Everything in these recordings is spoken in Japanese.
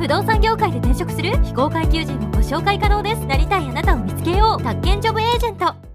不動産業界で転職する非公開求人もご紹介可能です。なりたいあなたを見つけよう。宅建ジョブエージェント。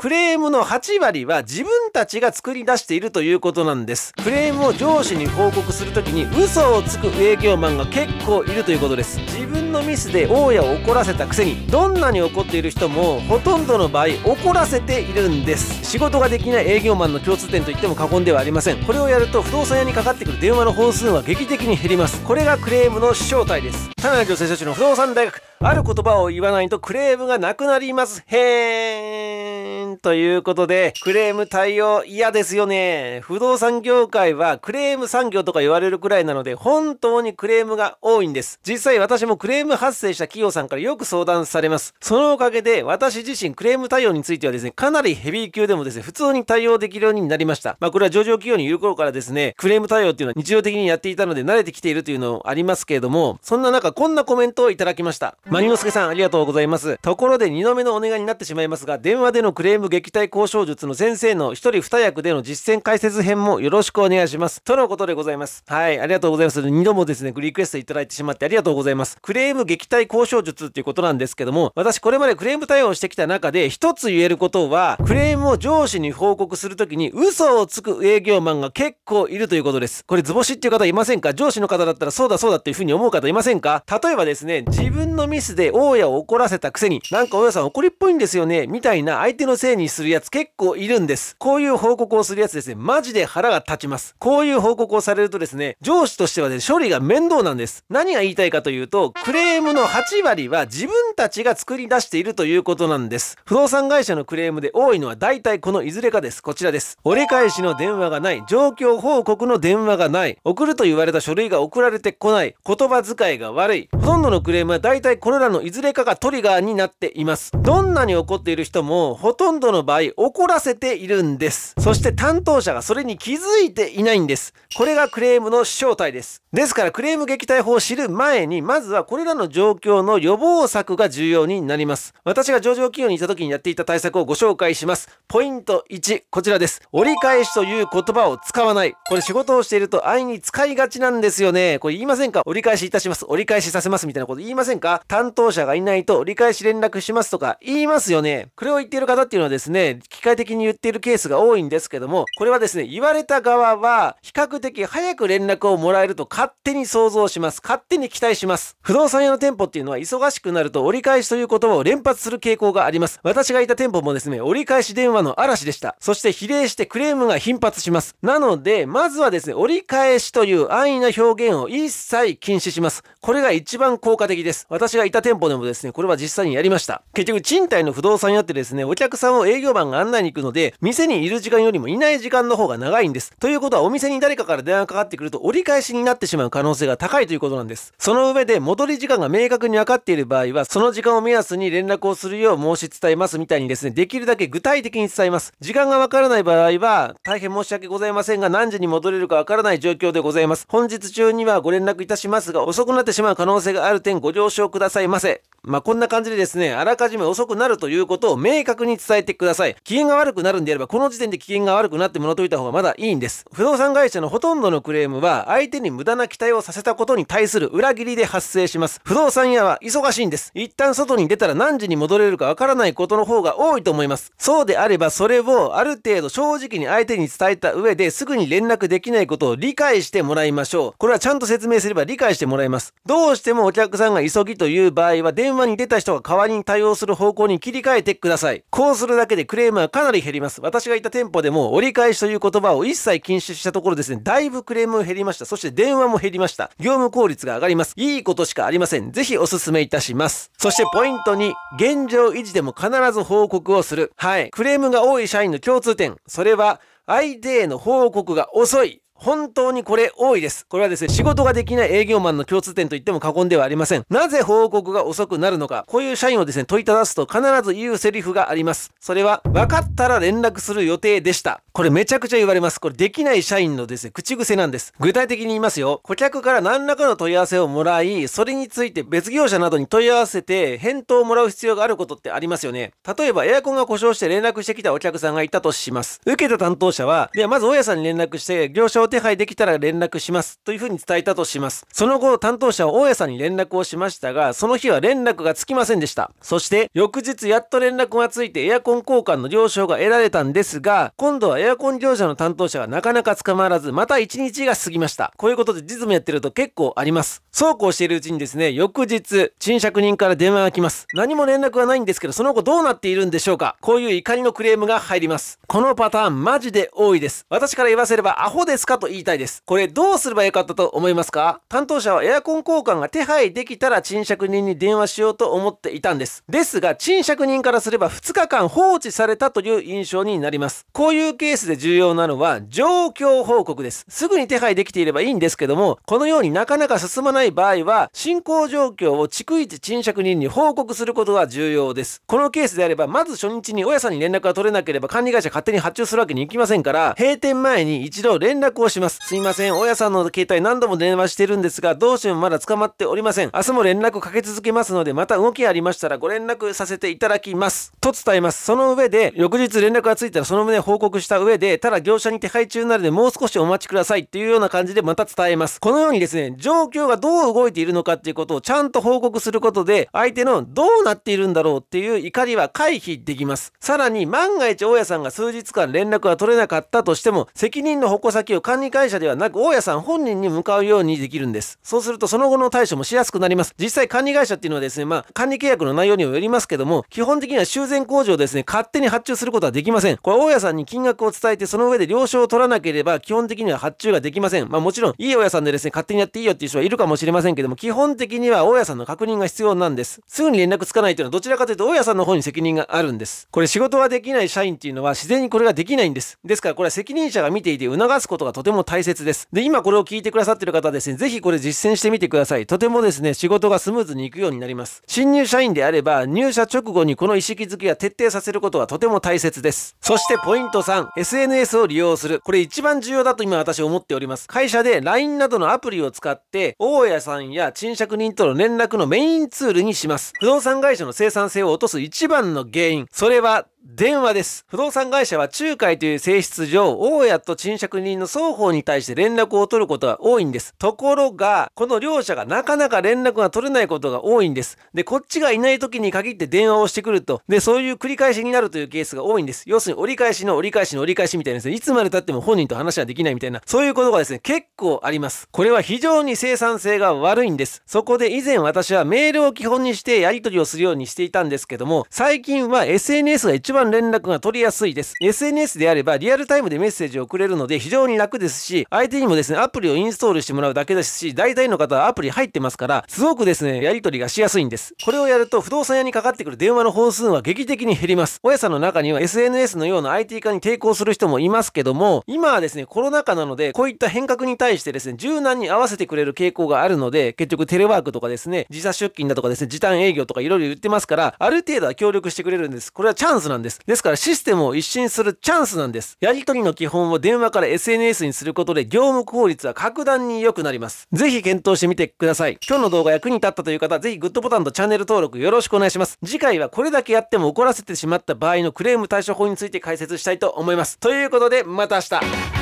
クレームの8割は自分たちが作り出しているということなんです。クレームを上司に報告するときに嘘をつく営業マンが結構いるということです。自分のミスで大家を怒らせたくせにどんなに怒っている人もほとんどの場合怒らせているんです。仕事ができない営業マンの共通点と言っても過言ではありません。これをやると不動産屋にかかってくる電話の本数は劇的に減ります。これがクレームの正体です。田辺女性社長の不動産大学。ある言葉を言わないとクレームがなくなります。へーん。ということでクレーム対応嫌ですよね。不動産業界はクレーム産業とか言われるくらいなので本当にクレームが多いんです。実際私もクレーム発生した企業さんからよく相談されます。そのおかげで私自身クレーム対応についてはですねかなりヘビー級でもですね普通に対応できるようになりました。まあこれは上場企業にいる頃からですねクレーム対応っていうのは日常的にやっていたので慣れてきているというのありますけれどもそんな中こんなコメントをいただきました。マニノスケさんありがとうございます。ところで2度目のお願いになってしまいますが電話でのクレーム撃退交渉術の先生の一人二役での実践解説編もよろしくお願いします。とのことでございます。はいありがとうございます。2度もですねリクエストいただいてしまってありがとうございます。クレーム撃退交渉術っていうことなんですけども私これまでクレーム対応してきた中で一つ言えることはクレームを上司に報告するときに嘘をつく営業マンが結構いるということです。これ図星っていう方いませんか？上司の方だったらそうだそうだっていうふうに思う方いませんか？例えばですね自分のミスで大家を怒らせたくせになんか大家さん怒りっぽいんですよねみたいな相手のせいにするやつ結構いるんです。こういう報告をするやつですねマジで腹が立ちます。こういう報告をされるとですね上司としてはね処理が面倒なんです。何が言いたいかというとクレームの8割は自分たちが作り出しているということなんです。不動産会社のクレームで多いのは大体このいずれかです。こちらです。折り返しの電話がない。状況報告の電話がない。送ると言われた書類が送られてこない。言葉遣いが悪い。ほとんどのクレームは大体これらのいずれかがトリガーになっています。どんなに怒っている人もほとんどの場合怒らせているんです。そして担当者がそれに気づいていないんです。これがクレームの正体です。ですからクレーム撃退法を知る前にまずはこれらの状況の予防策が重要になります。私が上場企業にいた時にやっていた対策をご紹介します。ポイント1こちらです。折り返しという言葉を使わない。これ仕事をしていると安易に使いがちなんですよね。これ言いませんか？折り返しいたします。折り返しさせますみたいなこと言いませんか？担当者がいないと折り返し連絡しますとか言いますよね。これを言っている方っていうのはですね機械的に言っているケースが多いんですけどもこれはですね言われた側は比較的早く連絡をもらえると勝手に想像します。勝手に期待します。不動産屋の店舗っていうのは忙しくなると折り返しという言葉を連発する傾向があります。私がいた店舗もですね折り返し電話の嵐でした。そして比例してクレームが頻発します。なのでまずはですね折り返しという安易な表現を一切禁止します。これが一番効果的です。私がいた店舗でもですねこれは実際にやりました。結局賃貸の不動産屋ってですねお客さんを営業マンが案内に行くので店にいる時間よりもいない時間の方が長いんです。ということはお店に誰かから電話かかってくると折り返しになってしまう可能性が高いということなんです。その上で戻り時間が明確に分かっている場合はその時間を目安に連絡をするよう申し伝えますみたいにですねできるだけ具体的に伝えます。時間がわからない場合は大変申し訳ございませんが何時に戻れるかわからない状況でございます。本日中にはご連絡いたしますが遅くなってしまう可能性がある点ご了承ください。さいませ。まあこんな感じでですねあらかじめ遅くなるということを明確に伝えてください。機嫌が悪くなるんであればこの時点で機嫌が悪くなってもらっといた方がまだいいんです。不動産会社のほとんどのクレームは相手に無駄な期待をさせたことに対する裏切りで発生します。不動産屋は忙しいんです。一旦外に出たら何時に戻れるかわからないことの方が多いと思います。そうであればそれをある程度正直に相手に伝えた上ですぐに連絡できないことを理解してもらいましょう。これはちゃんと説明すれば理解してもらえます。どうしてもお客さんが急ぎといういう場合は電話に出た人が代わりに対応する方向に切り替えてください。こうするだけでクレームはかなり減ります。私がいた店舗でも折り返しという言葉を一切禁止したところですね。だいぶクレーム減りました。そして電話も減りました。業務効率が上がります。いいことしかありません。ぜひお勧めいたします。そしてポイント2現状維持でも必ず報告をする。はい。クレームが多い社員の共通点。それは相手への報告が遅い。本当にこれ多いです。これはですね、仕事ができない営業マンの共通点と言っても過言ではありません。なぜ報告が遅くなるのか、こういう社員をですね、問いただすと必ず言うセリフがあります。それは、分かったら連絡する予定でした。これめちゃくちゃ言われます。これできない社員のですね、口癖なんです。具体的に言いますよ。顧客から何らかの問い合わせをもらい、それについて別業者などに問い合わせて返答をもらう必要があることってありますよね。例えばエアコンが故障して連絡してきたお客さんがいたとします。受けた担当者は、ではまず大家さんに連絡して業者を手配できたら連絡しますというふうに伝えたとします。その後担当者は大家さんに連絡をしましたがその日は連絡がつきませんでした。そして翌日やっと連絡がついてエアコン交換の了承が得られたんですが今度はエアコン業者の担当者がなかなか捕まらずまた1日が過ぎました。こういうことで実務やってると結構あります。そうこうしているうちにですね翌日賃借人から電話が来ます。何も連絡はないんですけどその後どうなっているんでしょうか。こういう怒りのクレームが入ります。このパターンマジで多いです。私から言わせればアホですかと言いたいです。これどうすればよかったと思いますか？担当者はエアコン交換が手配できたら賃借人に電話しようと思っていたんです。ですが賃借人からすれば2日間放置されたという印象になります。こういうケースで重要なのは状況報告です。すぐに手配できていればいいんですけどもこのようになかなか進まない場合は進行状況を逐一賃借人に報告することが重要です。このケースであればまず初日に大家さんに連絡が取れなければ管理会社勝手に発注するわけにいきませんから閉店前に一度連絡ををします。すいません。大家さんの携帯何度も電話してるんですがどうしてもまだ捕まっておりません。明日も連絡かけ続けますのでまた動きありましたらご連絡させていただきます。と伝えます。その上で翌日連絡がついたらその旨報告した上でただ業者に手配中なのでもう少しお待ちください。っていうような感じでまた伝えます。このようにですね状況がどう動いているのかっていうことをちゃんと報告することで相手のどうなっているんだろうっていう怒りは回避できます。さらに万が一大家さんが数日間連絡が取れなかったとしても責任の矛先を管理会社ではなく大家さん本人に向かうようにできるんです。そうするとその後の対処もしやすくなります。実際管理会社っていうのはですねまあ管理契約の内容にもよりますけども基本的には修繕工事をですね勝手に発注することはできません。これ大家さんに金額を伝えてその上で了承を取らなければ基本的には発注ができません。まあもちろんいい大家さんでですね勝手にやっていいよっていう人はいるかもしれませんけども基本的には大家さんの確認が必要なんです。すぐに連絡つかないというのはどちらかというと大家さんの方に責任があるんです。これ仕事ができない社員っていうのは自然にこれができないんです。ですからこれは責任者が見ていて促すことがとても大切です。で今これを聞いてくださってる方はですねぜひこれ実践してみてください。とてもですね仕事がスムーズにいくようになります。新入社員であれば入社直後にこの意識づけは徹底させることはとても大切です。そしてポイント 3SNS を利用する。これ一番重要だと今私思っております。会社で LINE などのアプリを使って大家さんや賃借人との連絡のメインツールにします。不動産会社の生産性を落とす一番の原因。それは電話です。不動産会社は仲介という性質上、大家と賃借人の双方に対して連絡を取ることが多いんです。ところが、この両者がなかなか連絡が取れないことが多いんです。で、こっちがいない時に限って電話をしてくると、で、そういう繰り返しになるというケースが多いんです。要するに折り返しの折り返しの折り返しみたいなですね、いつまで経っても本人と話はできないみたいな、そういうことがですね、結構あります。これは非常に生産性が悪いんです。そこで以前私はメールを基本にしてやり取りをするようにしていたんですけども、最近は SNS が一番連絡が取りやすいです。SNS であればリアルタイムでメッセージを送れるので非常に楽ですし、相手にもですね、アプリをインストールしてもらうだけですし、大体の方はアプリ入ってますから、すごくですね、やり取りがしやすいんです。これをやると不動産屋にかかってくる電話の本数は劇的に減ります。大家さんの中には SNS のような IT 化に抵抗する人もいますけども、今はですね、コロナ禍なので、こういった変革に対してですね、柔軟に合わせてくれる傾向があるので、結局テレワークとかですね、時差出勤だとかですね、時短営業とかいろいろ言ってますから、ある程度は協力してくれるんです。これはチャンスなんですんです。ですからシステムを一新するチャンスなんです。やり取りの基本を電話から SNS にすることで業務効率は格段に良くなります。ぜひ検討してみてください。今日の動画役に立ったという方、ぜひグッドボタンとチャンネル登録よろしくお願いします。次回はこれだけやっても怒らせてしまった場合のクレーム対処法について解説したいと思います。ということで、また明日